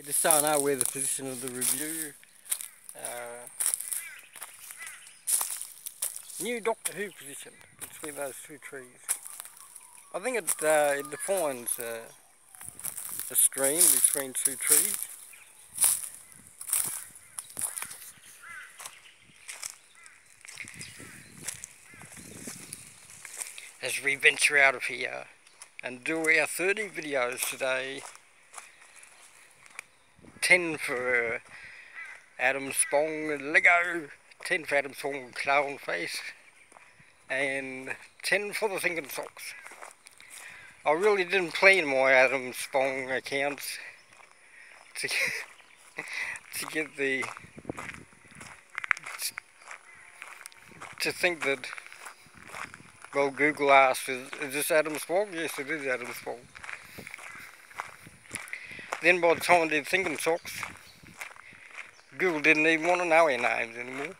Yeah, just so where the position of the review. Uh, new Doctor Who position between those two trees. I think it, uh, it defines uh, a stream between two trees. As we venture out of here and do our 30 videos today 10 for uh, Adam Spong Lego, 10 for Adam Spong Clown Face, and 10 for the Thinking Socks. I really didn't plan my Adam Spong accounts to, to get the to think that well Google asked is, is this Adam Spong? Yes it is Adam Spong. Then by the time did Thinking Socks, Google didn't even want to know our names anymore.